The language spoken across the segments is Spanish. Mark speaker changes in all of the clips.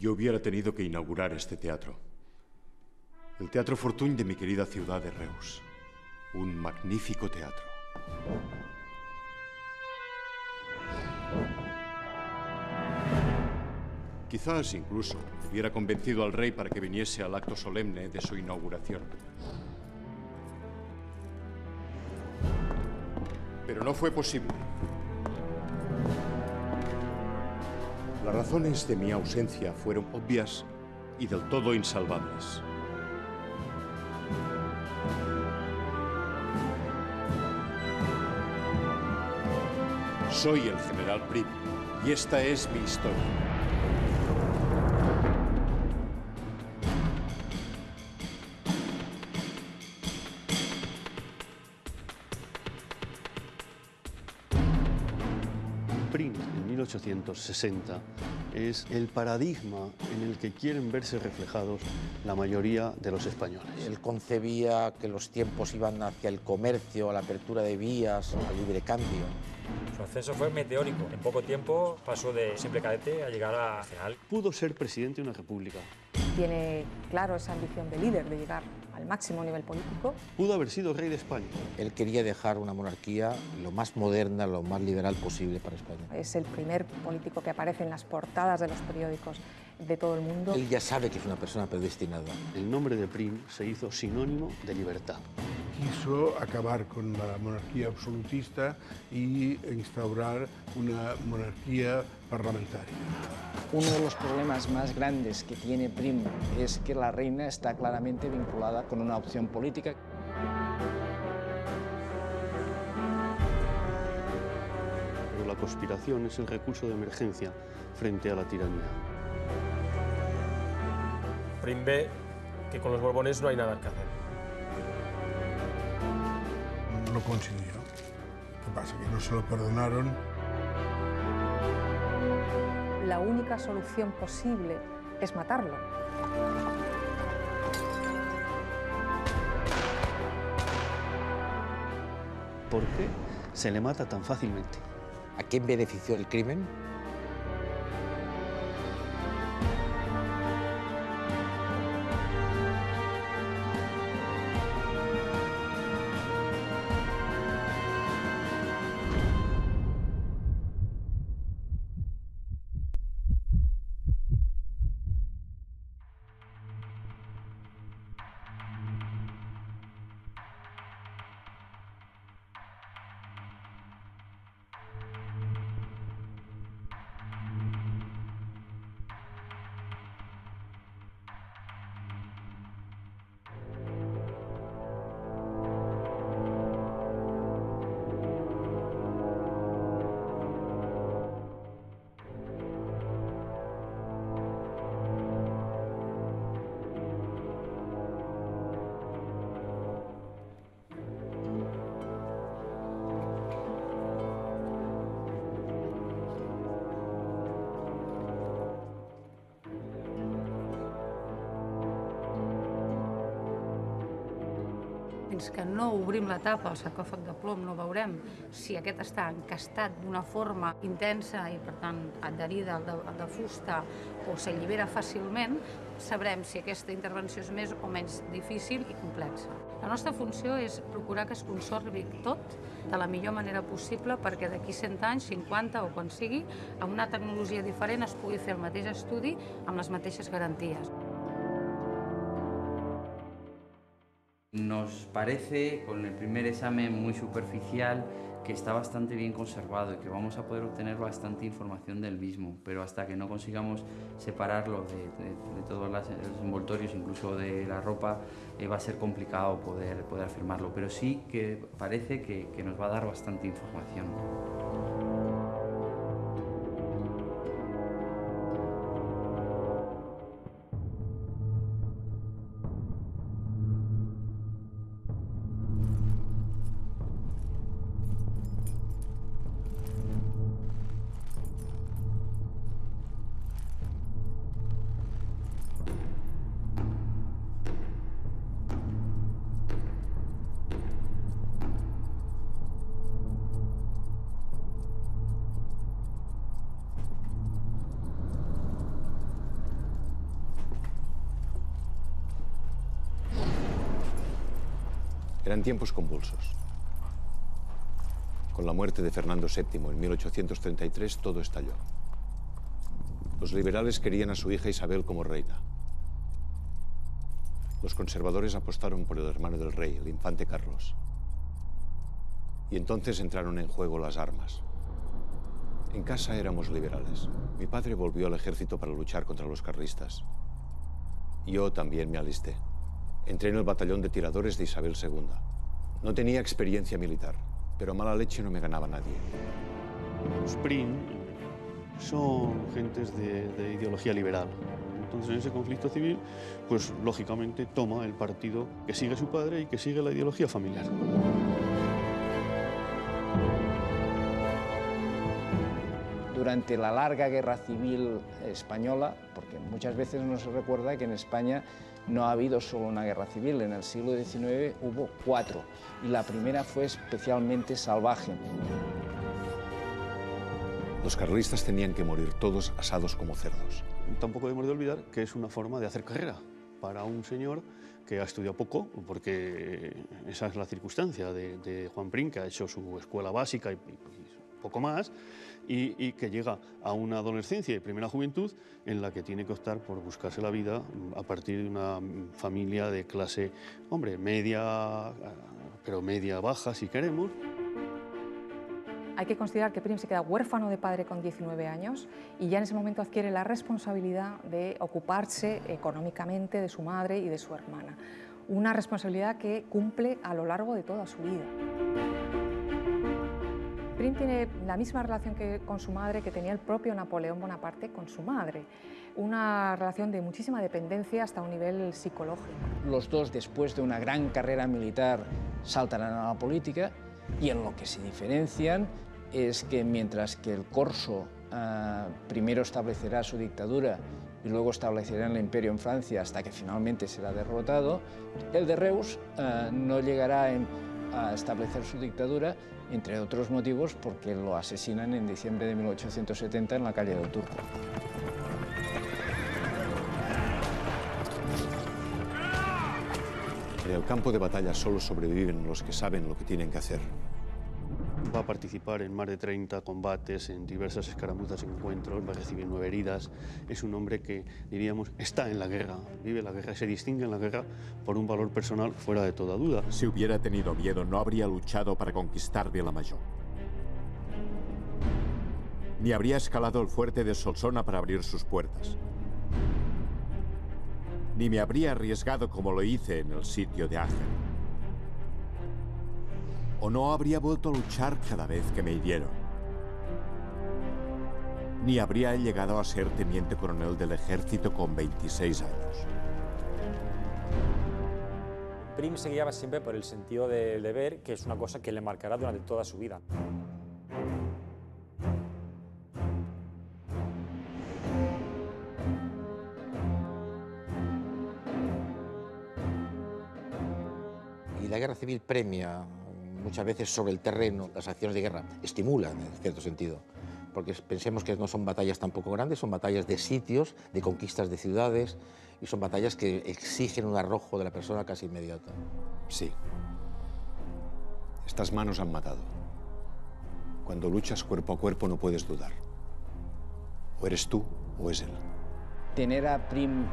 Speaker 1: yo hubiera tenido que inaugurar este teatro. El Teatro Fortuny de mi querida ciudad de Reus. Un magnífico teatro. Quizás incluso hubiera convencido al rey para que viniese al acto solemne de su inauguración. Pero no fue posible. Las razones de mi ausencia fueron obvias y del todo insalvables. Soy el general Prim y esta es mi historia.
Speaker 2: es el paradigma en el que quieren verse reflejados la mayoría de los españoles.
Speaker 3: Él concebía que los tiempos iban hacia el comercio, a la apertura de vías, al libre cambio.
Speaker 4: Su ascenso fue meteórico. En poco tiempo pasó de simple cadete a llegar a general.
Speaker 2: Pudo ser presidente de una república.
Speaker 5: Tiene claro esa ambición de líder, de llegar al máximo nivel político.
Speaker 2: Pudo haber sido rey de España.
Speaker 3: Él quería dejar una monarquía lo más moderna, lo más liberal posible para España.
Speaker 5: Es el primer político que aparece en las portadas de los periódicos de todo el mundo.
Speaker 3: Él ya sabe que es una persona predestinada.
Speaker 2: El nombre de Prim se hizo sinónimo de libertad.
Speaker 6: Quiso acabar con la monarquía absolutista y instaurar una monarquía parlamentaria.
Speaker 7: Uno de los problemas más grandes que tiene Prim es que la reina está claramente vinculada con una opción política.
Speaker 2: Pero la conspiración es el recurso de emergencia frente a la tiranía.
Speaker 4: Prim ve que con los Borbones no hay nada que hacer.
Speaker 6: Lo consiguió. ¿Qué pasa? Que no se lo perdonaron.
Speaker 5: La única solución posible es matarlo.
Speaker 2: ¿Por qué se le mata tan fácilmente?
Speaker 3: ¿A quién benefició el crimen?
Speaker 8: Fins que no obrim la tapa, el sarcòfag de plom, no veurem si aquest està encastat d'una forma intensa i, per tant, adherida al de, al de fusta o s'allibera fàcilment, sabrem si aquesta intervenció és més o menys difícil i complexa. La nostra funció és procurar que es conservi tot de la millor manera possible perquè d'aquí 100 anys, 50 o quan sigui, amb una tecnologia diferent es pugui fer el mateix estudi amb les mateixes garanties.
Speaker 9: Parece, con el primer examen muy superficial, que está bastante bien conservado y que vamos a poder obtener bastante información del mismo, pero hasta que no consigamos separarlo de, todos los envoltorios, incluso de la ropa, eh, va a ser complicado poder, poder afirmarlo, pero sí que parece que nos va a dar bastante información.
Speaker 10: Eran tiempos convulsos. Con la muerte de Fernando VII en 1833 todo estalló. Los liberales querían a su hija Isabel como reina. Los conservadores apostaron por el hermano del rey, el infante Carlos. Y entonces entraron en juego las armas. En casa éramos liberales. Mi padre volvió al ejército para luchar contra los carlistas. Yo también me alisté. Entré en el batallón de tiradores de Isabel II. No tenía experiencia militar, pero a mala leche no me ganaba nadie.
Speaker 2: Los PRIN son gentes de, de ideología liberal. Entonces, en ese conflicto civil, pues lógicamente toma el partido que sigue su padre y que sigue la ideología familiar.
Speaker 7: Durante la larga guerra civil española, porque muchas veces no se recuerda que en España no ha habido solo una guerra civil, en el siglo XIX hubo cuatro y la primera fue especialmente salvaje.
Speaker 10: Los carlistas tenían que morir todos asados como cerdos.
Speaker 2: Tampoco debemos de olvidar que es una forma de hacer carrera para un señor que ha estudiado poco, porque esa es la circunstancia de, de Juan que ha hecho su escuela básica y, y poco más, y, y, que llega a una adolescencia y primera juventud en la que tiene que optar por buscarse la vida a partir de una familia de clase, hombre, media, pero media baja si queremos.
Speaker 5: Hay que considerar que Prim se queda huérfano de padre con 19 años y ya en ese momento adquiere la responsabilidad de ocuparse económicamente de su madre y de su hermana. Una responsabilidad que cumple a lo largo de toda su vida. Prim tiene la misma relación que con su madre que tenía el propio Napoleón Bonaparte con su madre, una relación de muchísima dependencia hasta un nivel psicológico.
Speaker 7: Los dos, después de una gran carrera militar, saltan a la política y en lo que se diferencian es que mientras que el Corso uh, primero establecerá su dictadura y luego establecerá el imperio en Francia hasta que finalmente será derrotado, el de Reus uh, no llegará a establecer su dictadura, entre otros motivos porque lo asesinan en diciembre de 1870 en la calle del Turco.
Speaker 10: En el campo de batalla solo sobreviven los que saben lo que tienen que hacer.
Speaker 2: Va a participar en más de 30 combates, en diversas escaramuzas, encuentros, va a recibir nueve heridas. Es un hombre que, diríamos, está en la guerra, vive la guerra, se distingue en la guerra por un valor personal fuera de toda duda.
Speaker 11: Si hubiera tenido miedo, no habría luchado para conquistar Mayor. Ni habría escalado el fuerte de Solsona para abrir sus puertas. Ni me habría arriesgado como lo hice en el sitio de Ángel o no habría vuelto a luchar cada vez que me hirieron. Ni habría llegado a ser teniente coronel del ejército con 26 años.
Speaker 4: Prim se guiaba siempre por el sentido del deber, que es una cosa que le marcará durante toda su vida.
Speaker 3: Y la guerra civil premia muchas veces sobre el terreno las acciones de guerra estimulan en cierto sentido, porque pensemos que no son batallas tampoco grandes, son batallas de sitios, de conquistas de ciudades y son batallas que exigen un arrojo de la persona casi inmediato.
Speaker 10: Sí. Estas manos han matado. Cuando luchas cuerpo a cuerpo no puedes dudar. O eres tú o es él.
Speaker 7: Tener a Prim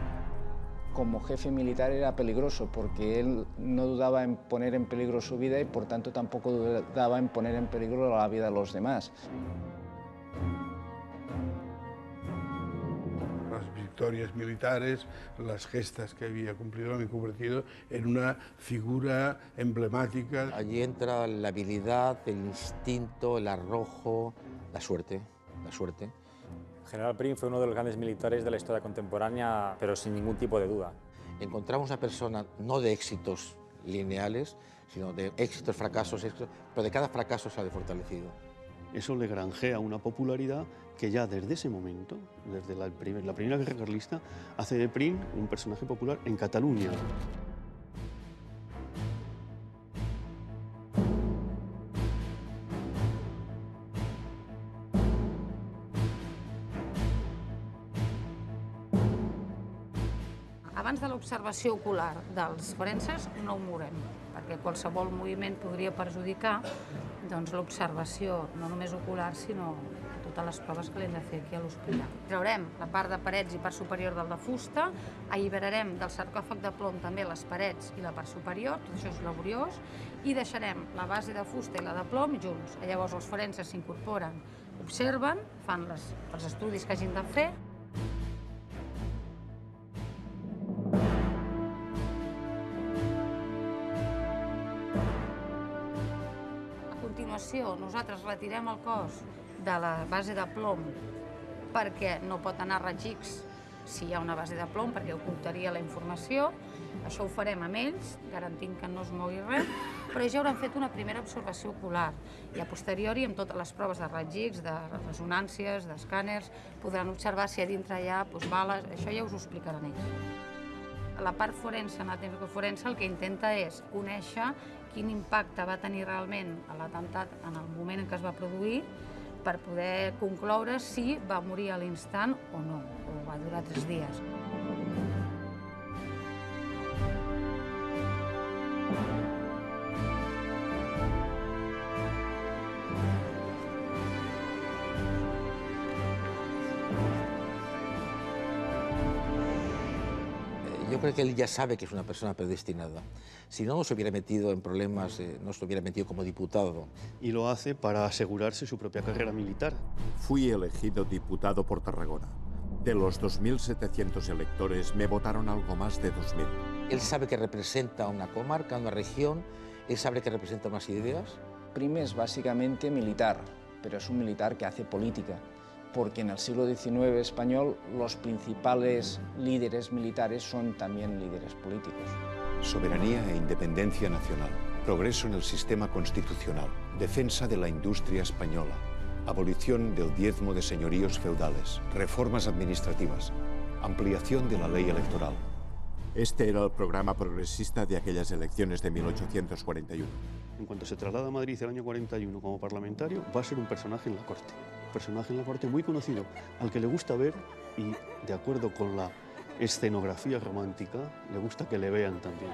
Speaker 7: como jefe militar era peligroso porque él no dudaba en poner en peligro su vida y por tanto tampoco dudaba en poner en peligro la vida de los demás.
Speaker 6: Las victorias militares, las gestas que había cumplido, lo han convertido en una figura emblemática.
Speaker 3: Allí entra la habilidad, el instinto, el arrojo, la suerte, la suerte.
Speaker 4: General Prim fue uno de los grandes militares de la historia contemporánea, pero sin ningún tipo de duda.
Speaker 3: Encontramos una persona no de éxitos lineales, sino de éxitos, fracasos, éxitos, pero de cada fracaso sale fortalecido.
Speaker 2: Eso le granjea una popularidad que ya desde ese momento, desde la, primer, la primera guerra carlista, hace de Prim un personaje popular en Cataluña.
Speaker 8: L'observació ocular dels forenses no ho mourem, perquè qualsevol moviment podria perjudicar doncs, l'observació, no només ocular, sinó totes les proves que li hem de fer aquí a l'hospital. Traurem la part de parets i part superior del de fusta, alliberarem del sarcòfag de plom també les parets i la part superior, tot això és laboriós, i deixarem la base de fusta i la de plom junts. Llavors els forenses s'incorporen, observen, fan les, els estudis que hagin de fer, nosaltres retirem el cos de la base de plom perquè no pot anar a raig si hi ha una base de plom, perquè ocultaria la informació. Això ho farem amb ells, garantint que no es mogui res, però ja hauran fet una primera observació ocular i a posteriori, amb totes les proves de raig de resonàncies, d'escàners, podran observar si a dintre hi ha doncs, bales, això ja us ho explicaran ells. La part forense, anatòmica forense, el que intenta és conèixer quin impacte va tenir realment l'atemptat en el moment en què es va produir per poder concloure si va morir a l'instant o no, o va durar tres dies.
Speaker 3: Yo creo que él ya sabe que es una persona predestinada. Si no, no se hubiera metido en problemas, eh, no se hubiera metido como diputado.
Speaker 2: Y lo hace para asegurarse su propia carrera militar.
Speaker 11: Fui elegido diputado por Tarragona. De los 2.700 electores me votaron algo más de 2.000.
Speaker 3: Él sabe que representa una comarca, una región, él sabe que representa unas ideas.
Speaker 7: Prim es básicamente militar, pero es un militar que hace política, porque en el siglo XIX español los principales líderes militares son también líderes políticos.
Speaker 10: Soberanía e independencia nacional, progreso en el sistema constitucional, defensa de la industria española, abolición del diezmo de señoríos feudales, reformas administrativas, ampliación de la ley electoral.
Speaker 11: Este era el programa progresista de aquellas elecciones de 1841.
Speaker 2: En cuanto se traslada a Madrid el año 41 como parlamentario, va a ser un personaje en la corte. Un personaje en la corte muy conocido, al que le gusta ver y, de acuerdo con la escenografía romántica, le gusta que le vean también.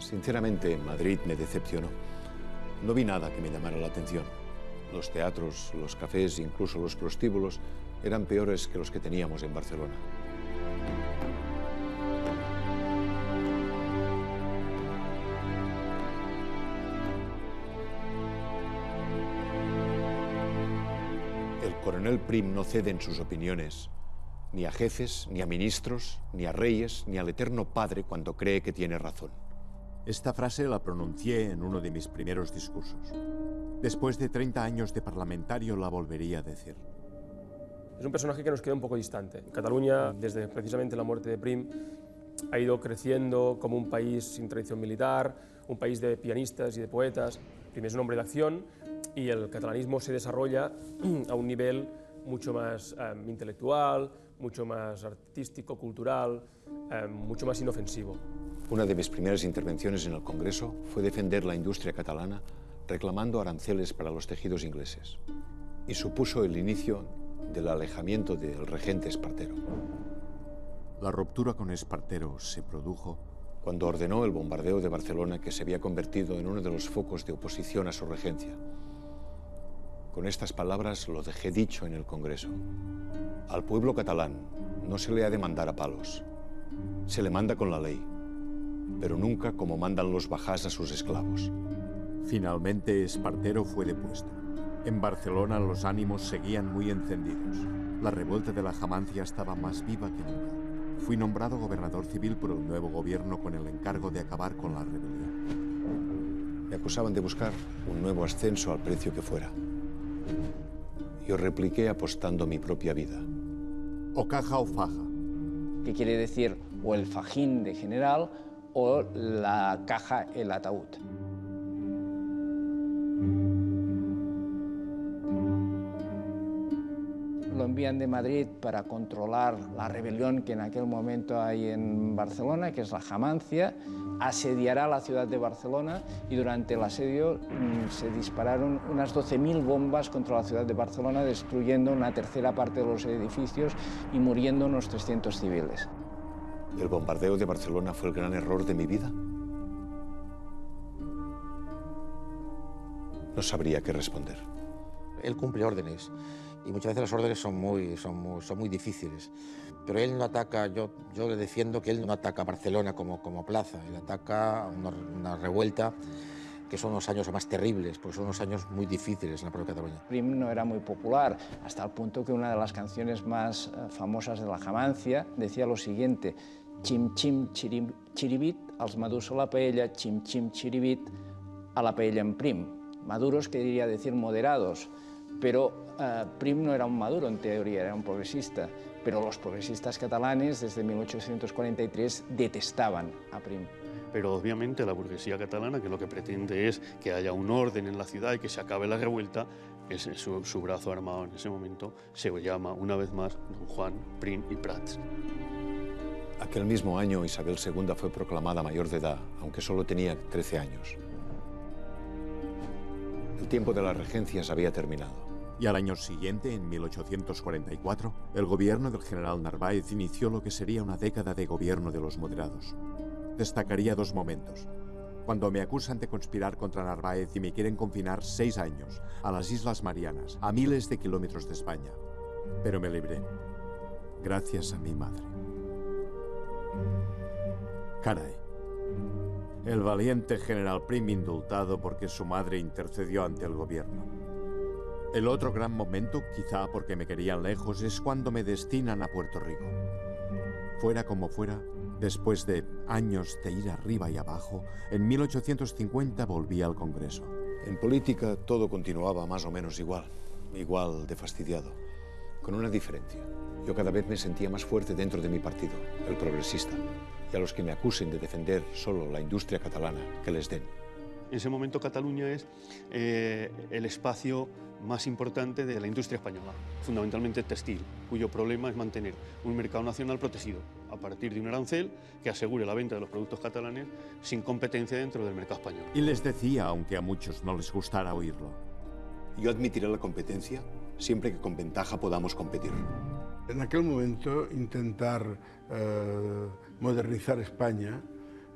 Speaker 10: Sinceramente, Madrid me decepcionó. No vi nada que me llamara la atención. Los teatros, los cafés, incluso los prostíbulos eran peores que los que teníamos en Barcelona. Coronel Prim no cede en sus opiniones, ni a jefes, ni a ministros, ni a reyes, ni al eterno padre cuando cree que tiene razón.
Speaker 11: Esta frase la pronuncié en uno de mis primeros discursos. Después de 30 años de parlamentario la volvería a decir.
Speaker 12: Es un personaje que nos queda un poco distante. Cataluña, desde precisamente la muerte de Prim, ha ido creciendo como un país sin tradición militar, un país de pianistas y de poetas. Prim es un hombre de acción y el catalanismo se desarrolla a un nivel mucho más eh, intelectual, mucho más artístico, cultural, eh, mucho más inofensivo.
Speaker 10: Una de mis primeras intervenciones en el Congreso fue defender la industria catalana reclamando aranceles para los tejidos ingleses. Y supuso el inicio del alejamiento del regente Espartero.
Speaker 11: La ruptura con Espartero se produjo
Speaker 10: cuando ordenó el bombardeo de Barcelona que se había convertido en uno de los focos de oposición a su regencia. Con estas palabras lo dejé dicho en el Congreso. Al pueblo catalán no se le ha de mandar a palos. Se le manda con la ley, pero nunca como mandan los bajás a sus esclavos.
Speaker 11: Finalmente, Espartero fue depuesto. En Barcelona los ánimos seguían muy encendidos. La revuelta de la Jamancia estaba más viva que nunca. Fui nombrado gobernador civil por el nuevo gobierno con el encargo de acabar con la rebelión.
Speaker 10: Me acusaban de buscar un nuevo ascenso al precio que fuera. Yo repliqué apostando mi propia vida.
Speaker 11: O caja o faja.
Speaker 7: que quiere decir o el fajín de general o la caja, el ataúd. Lo envían de Madrid para controlar la rebelión que en aquel momento hay en Barcelona, que es la Jamancia, asediará la ciudad de Barcelona y durante el asedio mm, se dispararon unas 12.000 bombas contra la ciudad de Barcelona, destruyendo una tercera parte de los edificios y muriendo unos 300 civiles.
Speaker 10: ¿El bombardeo de Barcelona fue el gran error de mi vida? No sabría qué responder.
Speaker 3: Él cumple órdenes y muchas veces las órdenes son muy, difíciles. Pero él no ataca, yo, le defiendo que él no ataca a Barcelona como, plaza, él ataca una, una revuelta que son unos años más terribles, porque son unos años muy difíciles en la propia Cataluña.
Speaker 7: Prim no era muy popular, hasta el punto que una de las canciones más eh, famosas de la Jamancia decía lo siguiente, chim chim chirim, chiribit, als madurs a la paella, chim chim chiribit, a la paella en prim. Maduros quería decir moderados, pero eh, Prim no era un maduro en teoría, era un progresista, pero los progresistas catalanes desde 1843 detestaban a Prim.
Speaker 2: Pero obviamente la burguesía catalana, que lo que pretende es que haya un orden en la ciudad y que se acabe la revuelta, es su, su brazo armado en ese momento se llama una vez más Don Juan Prim y Prats.
Speaker 10: Aquel mismo año Isabel II fue proclamada mayor de edad, aunque solo tenía 13 años. El tiempo de las regencias había terminado.
Speaker 11: Y al año siguiente, en 1844, el gobierno del general Narváez inició lo que sería una década de gobierno de los moderados. Destacaría dos momentos. Cuando me acusan de conspirar contra Narváez y me quieren confinar seis años a las Islas Marianas, a miles de kilómetros de España. Pero me libré. Gracias a mi madre. Caray. El valiente general Prim indultado porque su madre intercedió ante el gobierno. El otro gran momento, quizá porque me querían lejos, es cuando me destinan a Puerto Rico. Fuera como fuera, después de años de ir arriba y abajo, en 1850 volví al Congreso.
Speaker 10: En política todo continuaba más o menos igual, igual de fastidiado, con una diferencia. Yo cada vez me sentía más fuerte dentro de mi partido, el progresista, y a los que me acusen de defender solo la industria catalana, que les den.
Speaker 2: En ese momento Cataluña es eh, el espacio más importante de la industria española, fundamentalmente textil, cuyo problema es mantener un mercado nacional protegido a partir de un arancel que asegure la venta de los productos catalanes sin competencia dentro del mercado español.
Speaker 11: Y les decía, aunque a muchos no les gustara oírlo.
Speaker 10: Yo admitiré la competencia siempre que con ventaja podamos competir.
Speaker 6: En aquel momento intentar eh, modernizar España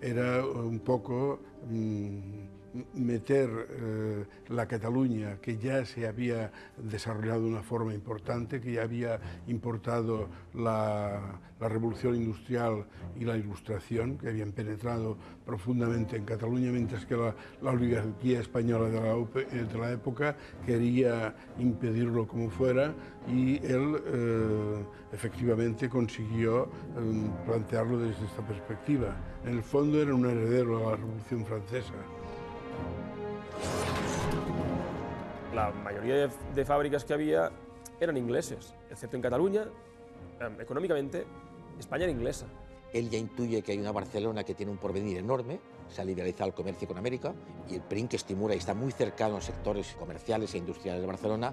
Speaker 6: era un poco mm, meter eh, la Cataluña, que ya se había desarrollado de una forma importante, que ya había importado la, revolución industrial y la ilustración, que habían penetrado profundamente en Cataluña, mientras que la, oligarquía española de la, de la, época quería impedirlo como fuera y él eh, efectivamente consiguió eh, plantearlo desde esta perspectiva. En el fondo era un heredero de la Revolución Francesa.
Speaker 12: La mayoría de, de, fábricas que había eran ingleses, excepto en Cataluña, eh, económicamente, España era inglesa.
Speaker 3: Él ya intuye que hay una Barcelona que tiene un porvenir enorme, se ha liberalizado el comercio con América y el PRIN que estimula y está muy cercano a sectores comerciales e industriales de Barcelona,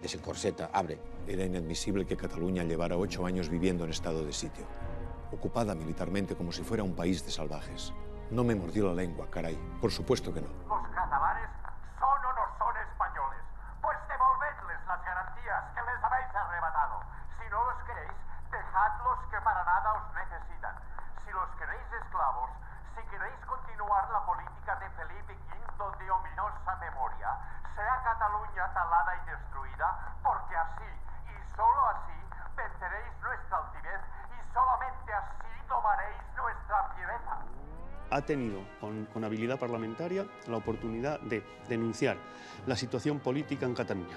Speaker 3: desencorseta, abre.
Speaker 10: Era inadmisible que Cataluña llevara ocho años viviendo en estado de sitio, ocupada militarmente como si fuera un país de salvajes. No me mordió la lengua, caray. Por supuesto que no.
Speaker 13: Los catalanes son o no son españoles. Pues devolvedles las garantías que les habéis arrebatado. Si no los queréis, dejadlos que para nada os necesitan. Si los queréis esclavos, si queréis continuar la política de Felipe V de ominosa memoria, sea Cataluña talada y destruida, porque así y solo así venceréis nuestra altivez y solamente así tomaréis nuestra fiereza
Speaker 2: ha tenido con, habilidad parlamentaria la oportunidad de denunciar la situación política en Cataluña.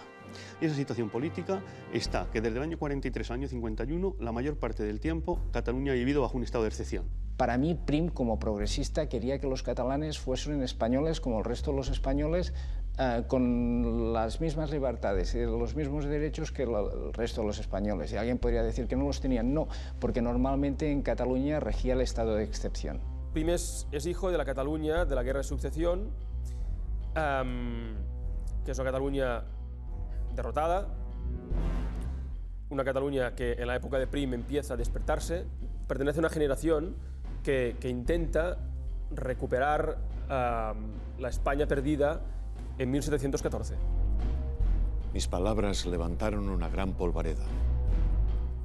Speaker 2: Y esa situación política está que desde el año 43 al año 51, la mayor parte del tiempo, Cataluña ha vivido bajo un estado de excepción.
Speaker 7: Para mí, Prim, como progresista, quería que los catalanes fuesen españoles como el resto de los españoles, eh, con las mismas libertades y los mismos derechos que el resto de los españoles. Y alguien podría decir que no los tenían. No, porque normalmente en Cataluña regía el estado de excepción.
Speaker 12: Prim es, hijo de la Cataluña de la Guerra de Sucesión, que es una Cataluña derrotada, una Cataluña que en la época de Prim empieza a despertarse, pertenece a una generación que, intenta recuperar la España perdida en 1714.
Speaker 10: Mis palabras levantaron una gran polvareda.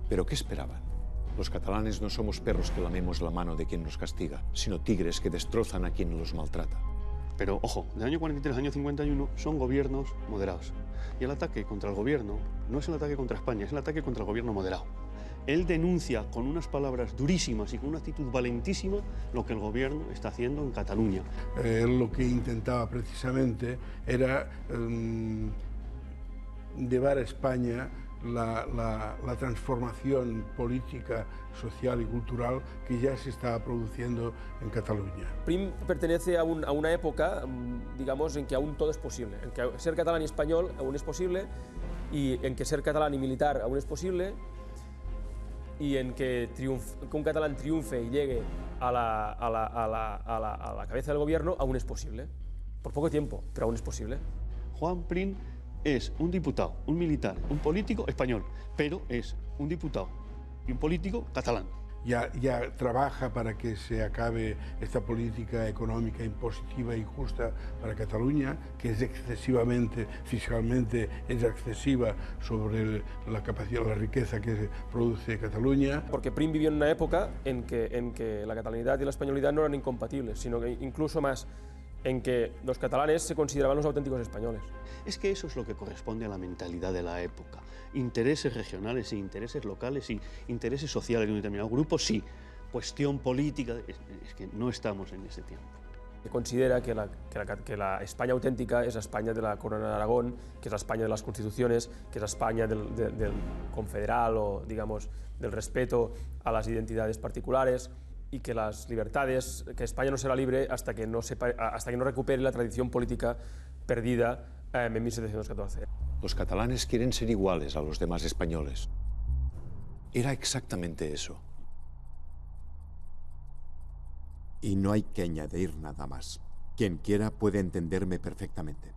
Speaker 10: ¿Pero qué esperaban? Los catalanes no somos perros que lamemos la mano de quien nos castiga, sino tigres que destrozan a quien los maltrata.
Speaker 2: Pero ojo, del año 43 al año 51 son gobiernos moderados. Y el ataque contra el gobierno no es el ataque contra España, es el ataque contra el gobierno moderado. Él denuncia con unas palabras durísimas y con una actitud valentísima lo que el gobierno está haciendo en Cataluña.
Speaker 6: Él lo que intentaba precisamente era um, llevar a España la, la, la, transformación política, social y cultural que ya se estaba produciendo en Cataluña.
Speaker 12: Prim pertenece a, un, a, una época, digamos, en que aún todo es posible, en que ser catalán y español aún es posible, y en que ser catalán y militar aún es posible, y en que, triunf, que un catalán triunfe y llegue a la, a, la, a, la, a, la, a la cabeza del gobierno aún es posible. Por poco tiempo, pero aún es posible.
Speaker 2: Juan Prim es un diputado, un militar, un político español, pero es un diputado y un político catalán.
Speaker 6: Ya, ya, trabaja para que se acabe esta política económica impositiva y justa para Cataluña, que es excesivamente, fiscalmente, es excesiva sobre el, la capacidad, la riqueza que produce Cataluña.
Speaker 12: Porque Prim vivió en una época en que, en que la catalanidad y la españolidad no eran incompatibles, sino que incluso más en que los catalanes se consideraban los auténticos españoles.
Speaker 2: Es que eso es lo que corresponde a la mentalidad de la época. Intereses regionales y intereses locales y intereses sociales de un determinado grupo, sí. Cuestión política, es, es que no estamos en ese tiempo.
Speaker 12: Se considera que la, que, la, que la, España auténtica es la España de la Corona de Aragón, que es la España de las constituciones, que es la España del, del, del confederal o, digamos, del respeto a las identidades particulares, y que las libertades, que España no será libre hasta que no, sepa, hasta que no recupere la tradición política perdida eh, en 1714.
Speaker 10: Los catalanes quieren ser iguales a los demás españoles. Era exactamente eso.
Speaker 11: Y no hay que añadir nada más. Quien quiera puede entenderme perfectamente.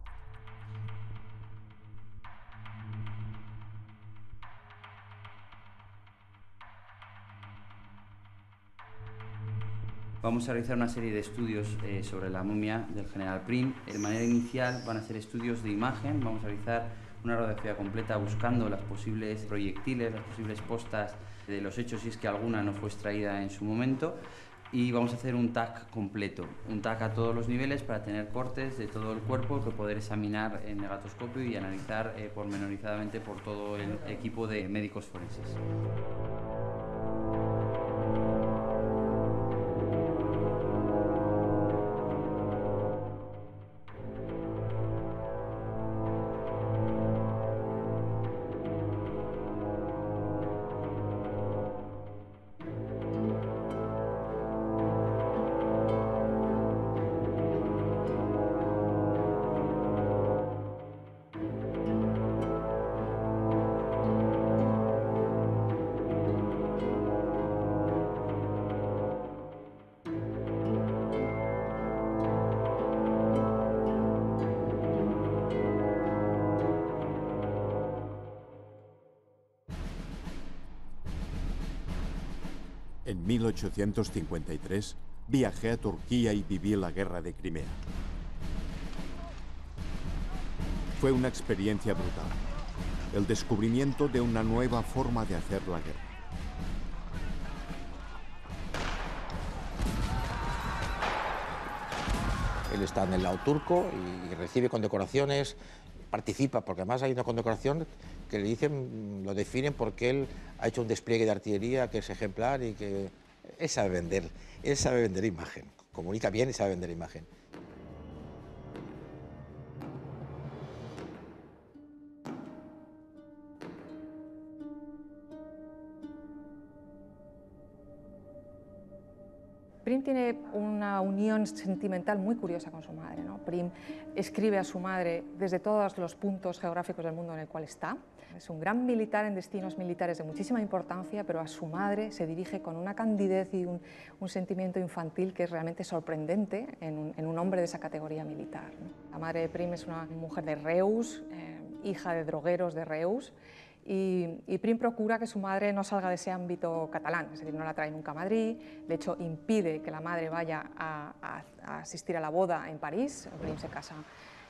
Speaker 9: Vamos a realizar una serie de estudios eh, sobre la momia del general Prim. De manera inicial van a ser estudios de imagen, vamos a realizar una radiografía completa buscando las posibles proyectiles, las posibles postas de los hechos si es que alguna no fue extraída en su momento y vamos a hacer un TAC completo, un TAC a todos los niveles para tener cortes de todo el cuerpo que poder examinar en negatoscopio y analizar eh, pormenorizadamente por todo el equipo de médicos forenses.
Speaker 11: 1853 viajé a Turquía y viví la guerra de Crimea. Fue una experiencia brutal, el descubrimiento de una nueva forma de hacer la guerra.
Speaker 3: Él está en el lado turco y recibe condecoraciones, participa, porque además hay una condecoración que le dicen, lo definen porque él ha hecho un despliegue de artillería que es ejemplar y que él sabe vender, él sabe vender imagen, comunica bien y sabe vender imagen.
Speaker 5: Prim tiene una unión sentimental muy curiosa con su madre. Prim escribe a su madre desde todos los puntos geográficos del mundo en el cual está. Es un gran militar en destinos militares de muchísima importancia, pero a su madre se dirige con una candidez y un, sentimiento infantil que es realmente sorprendente en un, hombre de esa categoría militar. La madre de Prim es una mujer de Reus, eh, hija de drogueros de Reus, y, y, Prim procura que su madre no salga de ese ámbito catalán, es decir, no la trae nunca a Madrid, de hecho impide que la madre vaya a, asistir a la boda en París, Prim se casa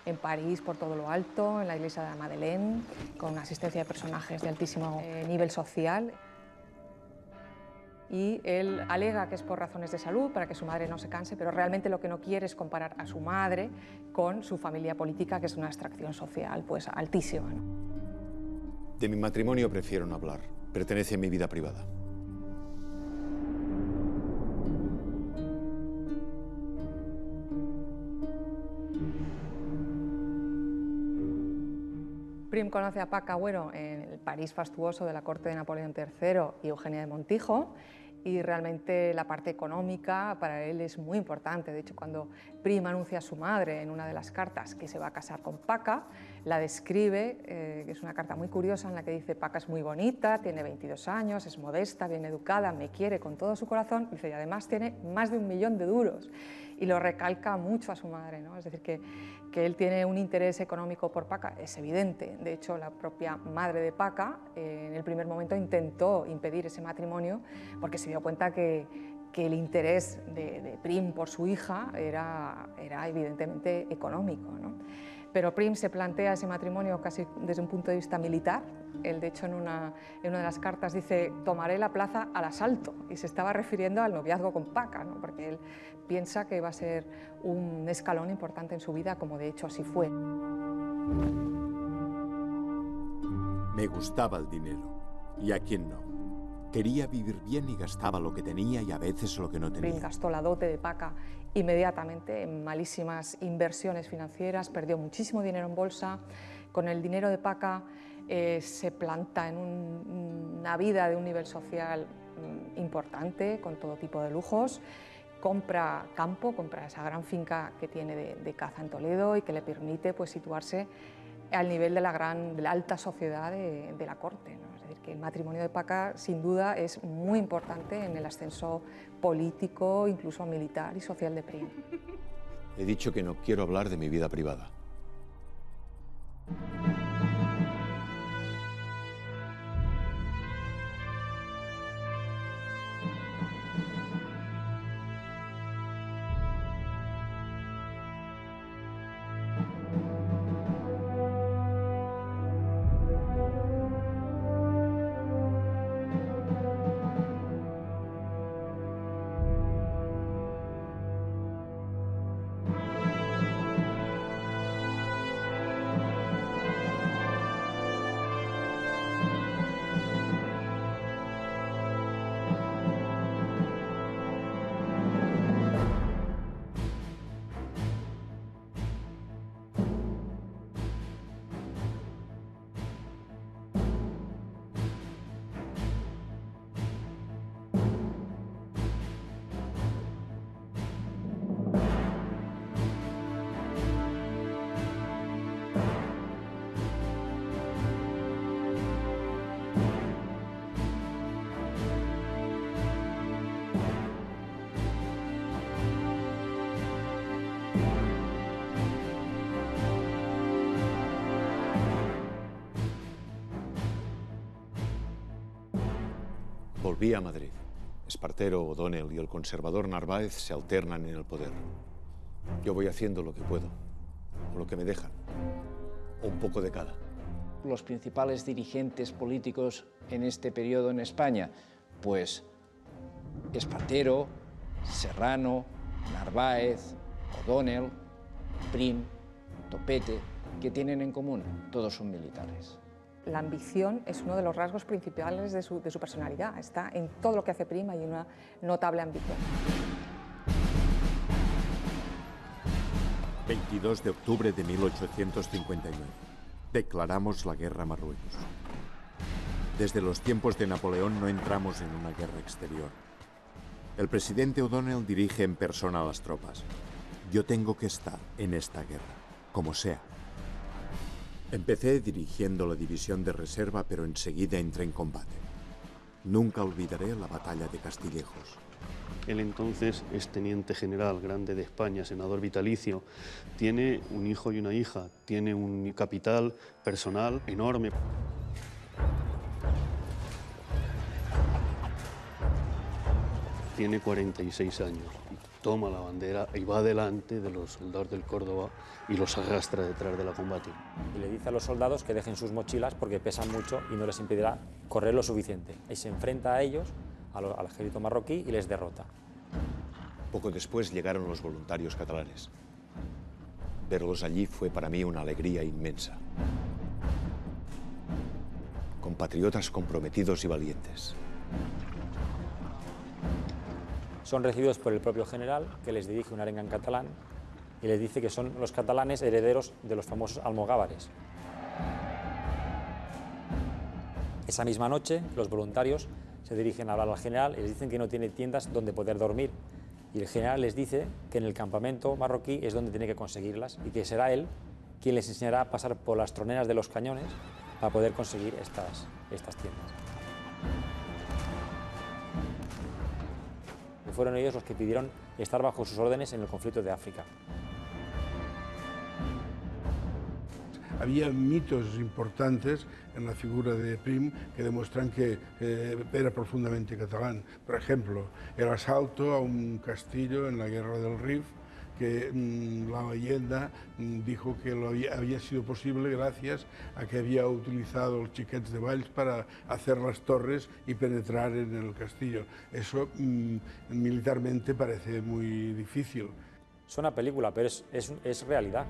Speaker 5: en París por todo lo alto, en la iglesia de la Madeleine, con asistencia de personajes de altísimo eh, nivel social. Y él alega que es por razones de salud, para que su madre no se canse, pero realmente lo que no quiere es comparar a su madre con su familia política, que es una extracción social pues, altísima.
Speaker 10: De mi matrimonio prefiero no hablar. Pertenece a mi vida privada.
Speaker 5: Prim conoce a Pac Agüero en el París fastuoso de la corte de Napoleón III y Eugenia de Montijo y realmente la parte económica para él es muy importante. De hecho, cuando Prim anuncia a su madre en una de las cartas que se va a casar con Paca, la describe, eh, que es una carta muy curiosa en la que dice Paca es muy bonita, tiene 22 años, es modesta, bien educada, me quiere con todo su corazón, dice, y además tiene más de un millón de duros. Y lo recalca mucho a su madre, ¿no? es decir, que, que él tiene un interés económico por Paca, es evidente. De hecho, la propia madre de Paca eh, en el primer momento intentó impedir ese matrimonio porque se dio cuenta que, que el interés de, de, Prim por su hija era, era evidentemente económico. ¿no? Pero Prim se plantea ese matrimonio casi desde un punto de vista militar. Él, de hecho, en una, en una de las cartas dice, tomaré la plaza al asalto, y se estaba refiriendo al noviazgo con Paca, ¿no? porque él piensa que va a ser un escalón importante en su vida, como de hecho así fue.
Speaker 11: Me gustaba el dinero, y a quién no. Quería vivir bien y gastaba lo que tenía y a veces lo que no tenía.
Speaker 5: Gastó la dote de Paca inmediatamente en malísimas inversiones financieras, perdió muchísimo dinero en bolsa. Con el dinero de Paca eh, se planta en un, una vida de un nivel social mm, importante, con todo tipo de lujos. Compra campo, compra esa gran finca que tiene de, de caza en Toledo y que le permite pues, situarse al nivel de la, gran, de la alta sociedad de, de la corte. ¿no? Decir, que el matrimonio de Paca, sin duda, es muy importante en el ascenso político, incluso militar y social de Prim.
Speaker 10: He dicho que no quiero hablar de mi vida privada. Volví a Madrid. Espartero, O'Donnell y el conservador Narváez se alternan en el poder. Yo voy haciendo lo que puedo, o lo que me dejan, o un poco de cada.
Speaker 7: Los principales dirigentes políticos en este periodo en España, pues Espartero, Serrano, Narváez, O'Donnell, Prim, Topete, ¿qué tienen en común? Todos son militares
Speaker 5: la ambición es uno de los rasgos principales de su, personalidad. Está en todo lo que hace Prima y una notable ambición.
Speaker 11: 22 de octubre de 1859. Declaramos la guerra a Marruecos. Desde los tiempos de Napoleón no entramos en una guerra exterior. El presidente O'Donnell dirige en persona a las tropas. Yo tengo que estar en esta guerra, como sea. Empecé dirigiendo la división de reserva, pero enseguida entré en combate. Nunca olvidaré la batalla de Castillejos.
Speaker 2: El entonces es teniente general grande de España, senador vitalicio. Tiene un hijo y una hija, tiene un capital personal enorme. Tiene 46 años toma la bandera y va delante de los soldados del Córdoba y los arrastra detrás de la combate.
Speaker 4: Y le dice a los soldados que dejen sus mochilas porque pesan mucho y no les impedirá correr lo suficiente. Y se enfrenta a ellos, al ejército marroquí, y les derrota.
Speaker 10: Poco después llegaron los voluntarios catalanes. Verlos allí fue para mí una alegría inmensa. Compatriotas comprometidos y valientes.
Speaker 4: Son recibidos por el propio general, que les dirige una arenga en catalán y les dice que son los catalanes herederos de los famosos almogávares. Esa misma noche, los voluntarios se dirigen a hablar al general y les dicen que no tiene tiendas donde poder dormir. Y el general les dice que en el campamento marroquí es donde tiene que conseguirlas y que será él quien les enseñará a pasar por las troneras de los cañones para poder conseguir estas, estas tiendas. Fueron ellos los que pidieron estar bajo sus órdenes en el conflicto de África.
Speaker 6: había mitos importantes en la figura de Prim que demuestran que era profundamente catalán. Por ejemplo, el asalto a un castillo en la guerra del Rif, que mm, la leyenda mm, dijo que lo había, sido posible gracias a que había utilizado los chiquets de Valls para hacer las torres y penetrar en el castillo. Eso mm, militarmente parece muy difícil.
Speaker 4: Es una película, pero es, es, es realidad.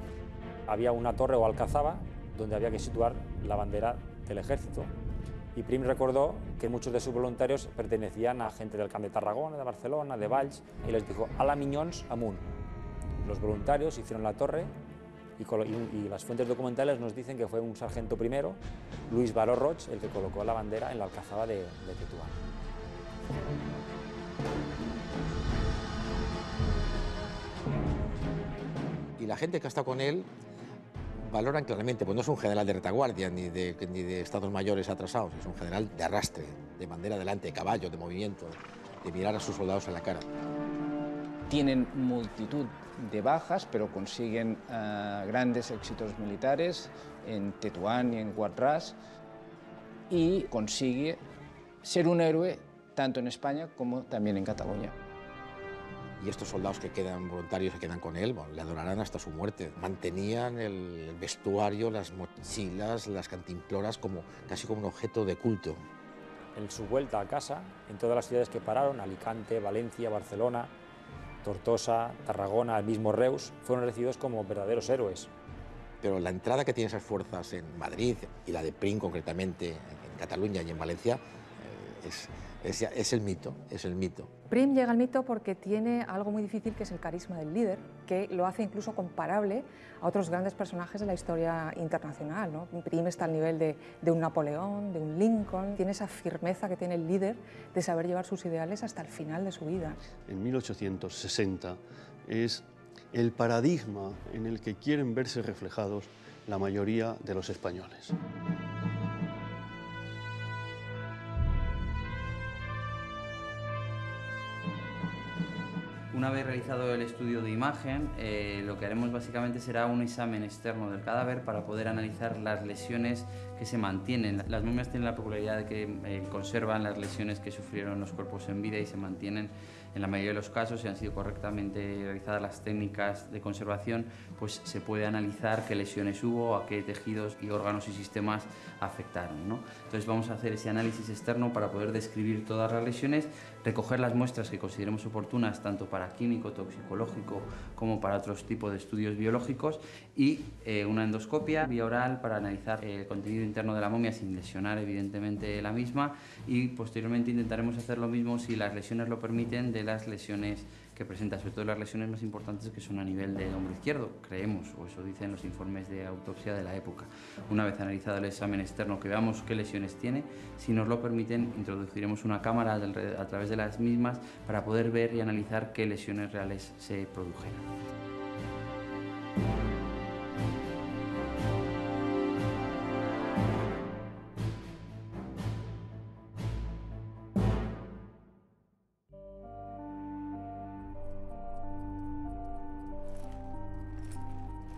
Speaker 4: Había una torre o alcazaba donde había que situar la bandera del ejército. Y Prim recordó que muchos de sus voluntarios pertenecían a gente del Camp de Tarragona, de Barcelona, de Valls, y les dijo, a la Miñons amunt. Los voluntarios hicieron la torre y, las fuentes documentales nos dicen que fue un sargento primero, Luis Baró Roig, el que colocó la bandera en la alcazaba de, Tetuán.
Speaker 3: Y la gente que está con él valoran claramente, pues no es un general de retaguardia ni de, ni de estados mayores atrasados, es un general de arrastre, de bandera adelante, de caballo, de movimiento, de mirar a sus soldados a la cara.
Speaker 7: Tienen multitud de bajas, pero consiguen uh, grandes éxitos militares en Tetuán y en Guadras y consigue ser un héroe tanto en España como también en Cataluña
Speaker 3: y estos soldados que quedan voluntarios y quedan con él, bueno, le adorarán hasta su muerte. Mantenían el vestuario, las mochilas, las cantimploras como casi como un objeto de culto.
Speaker 4: En su vuelta a casa, en todas las ciudades que pararon, Alicante, Valencia, Barcelona, Tortosa, Tarragona, el mismo Reus, fueron recibidos como verdaderos héroes.
Speaker 3: Pero la entrada que tienen esas fuerzas en Madrid y la de Prim concretamente en Cataluña y en Valencia eh, es, es, el mito, es el mito.
Speaker 5: Prim llega al mito porque tiene algo muy difícil que es el carisma del líder, que lo hace incluso comparable a otros grandes personajes de la historia internacional. ¿no? Prim está al nivel de, de, un Napoleón, de un Lincoln, tiene esa firmeza que tiene el líder de saber llevar sus ideales hasta el final de su vida.
Speaker 2: En 1860 es el paradigma en el que quieren verse reflejados la mayoría de los españoles.
Speaker 9: Una vez realizado el estudio de imagen, eh, lo que haremos básicamente será un examen externo del cadáver para poder analizar las lesiones que se mantienen. Las momias tienen la peculiaridad de que eh, conservan las lesiones que sufrieron los cuerpos en vida y se mantienen en la mayoría de los casos, si han sido correctamente realizadas las técnicas de conservación, pues se puede analizar qué lesiones hubo, a qué tejidos y órganos y sistemas afectaron. ¿no? Entonces vamos a hacer ese análisis externo para poder describir todas las lesiones, recoger las muestras que consideremos oportunas tanto para químico, toxicológico como para otros tipos de estudios biológicos y eh, una endoscopia vía oral para analizar el contenido interno de la momia sin lesionar evidentemente la misma y posteriormente intentaremos hacer lo mismo si las lesiones lo permiten de las lesiones que presenta, sobre todo las lesiones más importantes que son a nivel del hombro izquierdo, creemos, o eso dicen los informes de autopsia de la época. Una vez analizado el examen externo, que veamos qué lesiones tiene, si nos lo permiten, introduciremos una cámara a través de las mismas para poder ver y analizar qué lesiones reales se produjeron.